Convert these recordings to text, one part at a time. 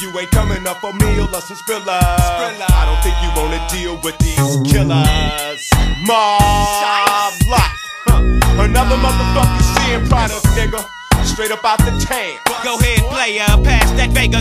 You ain't coming up for meal or some sprilla, I don't think you wanna deal with these killers. Mob lock, huh. another motherfucking sin product, nigga. Straight up out the tank. Go ahead, player, pass that Vega,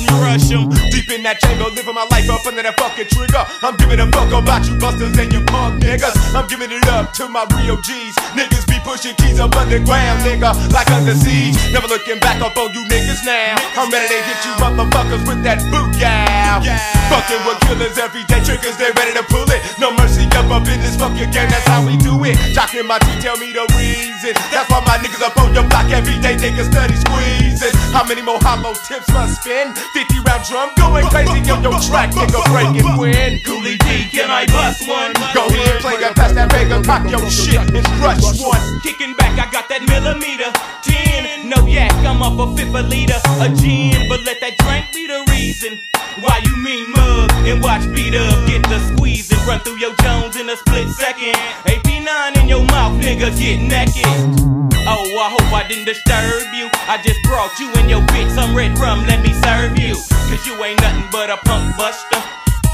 and rush 'em. Deep in that chamber, living my life up under that fucking trigger. I'm giving a fuck about you busters and your punk niggas. I'm giving it up to my real G's. Niggas be pushing keys up underground, nigga, like under siege. Never looking back up on you niggas now. I'm ready to hit you motherfuckers with that boot, yeah. Fucking with killers every day, triggers, they ready to pull it. No mercy up in this fucking game, that's how we do it. Jocking my T, tell me the reason. That's why my niggas up on your block every day, niggas study squeezing. How many more hollow tips must spin? 50 round drum going crazy on your track, nigga, break it win. Coolie D, can I bust one? Go ahead, play that, pass that Vega, cock your shit and crush one. Kicking back, I got that millimeter. 10, no yak, I'm up a fifth a liter. A gin, but let that drink be the reason. Why you mean mug and watch beat up, get the squeeze and run through your Jones in a split second. AP9 in your mouth, nigga, get naked. Oh, I hope I didn't disturb you. I just brought you and your bitch some red rum, let me serve you. Cause you ain't nothing but a punk buster.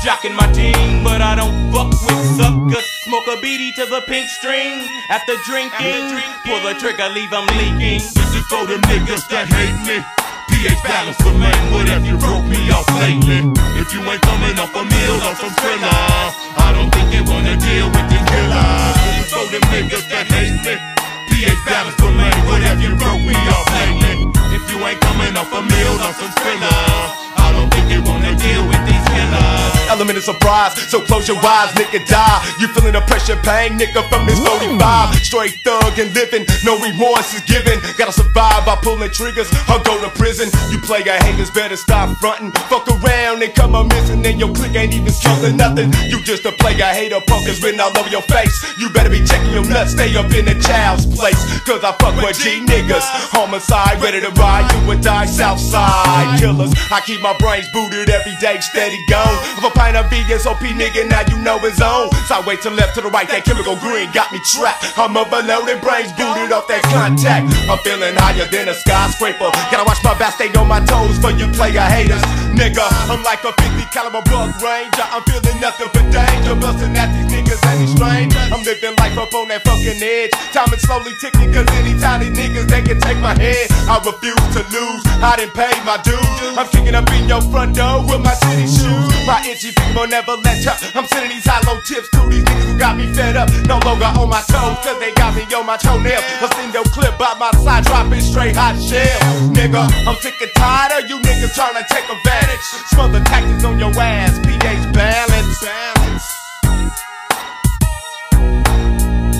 Jocking my team, but I don't fuck with suckers. Smoke a beady to the pink string. After drinking, pull the trigger, leave them leaking. This is for the niggas that hate me. PH balance for man, what have you broke me off lately? If you ain't coming off a meal or some thriller, I don't think you wanna deal with these killers. For them niggas that hate me. PH balance man, what have you broke me off lately? If you ain't coming off a meal or some thriller, Element of surprise, so close your eyes, nigga, die. You feeling the pressure, pain, nigga, from this 45. Straight thug and living, no remorse is given. Gotta survive by pulling triggers or go to prison. You play your haters, better stop fronting. Fuck around and come up missing, and your clique ain't even something, nothing. You just a player, hater, punkers written all over your face. You better be checking your nuts, stay up in the child's place. Cause I fuck with G niggas. Homicide, ready to ride, you would die, Southside killers. I keep my brains booted every day, steady gone. Of a pint of VSOP nigga, now you know his own. Sideways to left to the right, that chemical green got me trapped. I'm overloaded, brains booted off that contact. I'm feeling higher than a skyscraper. Gotta watch my back, stay on my toes for you player haters. Nigga, I'm like a 50 caliber buck ranger. I'm feeling nothing but danger. Busting at these niggas it strange. I'm living life up on that fucking edge. Time is slowly ticking, cause anytime these niggas they can take my head. I refuse to lose. I didn't pay my dues. I'm kicking up in your front door with my city shoes. My itchy people never let up. I'm sending these hollow tips to these niggas who got me fed up. No longer on my toes, cause they got me on my toenail. A single clip by my side, dropping straight hot shell. Nigga, I'm sick and tired of you niggas trying to take advantage. Smother tactics on your ass, pH balance. balance.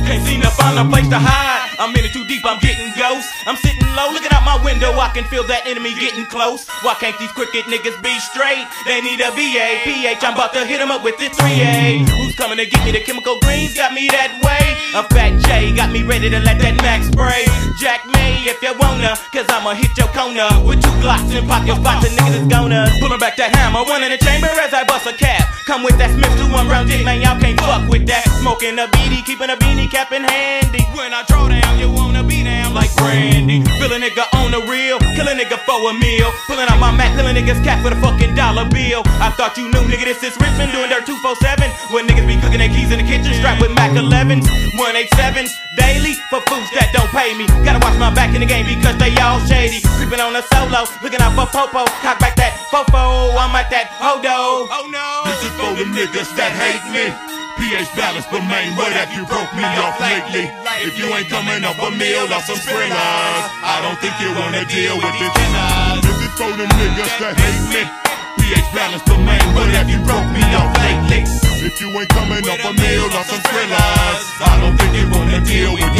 Can't seem to find a place to hide. I'm in it too deep, I'm getting ghost. I'm sitting low, looking out my window. I can feel that enemy getting close. Why can't these crooked niggas be straight? They need a VA, PH. I'm about to hit 'em up with the 3A. Who's coming to get me? The chemical greens got me that way. A fat J got me ready to let that max spray. Jack May if you wanna, cause I'ma hit your corner with two glocks and pop your spots. And niggas is gonna pulling back that hammer. One in the chamber as I bust a cap. Come with that Smith one round dick, man. Y'all can't fuck with that. Smoking a beanie, keeping a beanie cap in handy. When I draw down, you wanna be down like Brandy. Feel a nigga on the real, nigga for a meal. Pulling out my Mac, killing niggas cat for the fucking dollar bill. I thought you knew, nigga, this is Richmond doing dirt 247. When niggas be cooking their keys in the kitchen, strapped with Mac 11s, 187s daily for foods that don't pay me. Gotta watch my back in the game because they all shady. Creeping on a solo, looking out for Popo. Cock back that fofo, I'm at that hodo. Oh no. This is for them niggas that hate me. PH balance man, what have you broke me off lately? If you ain't coming up a meal or some thrillers, I don't think you wanna deal with this killers. This is for them niggas that hate me. PH balance man, what have you broke me off lately? If you ain't coming up a meal or some thrillers, I don't think you wanna deal with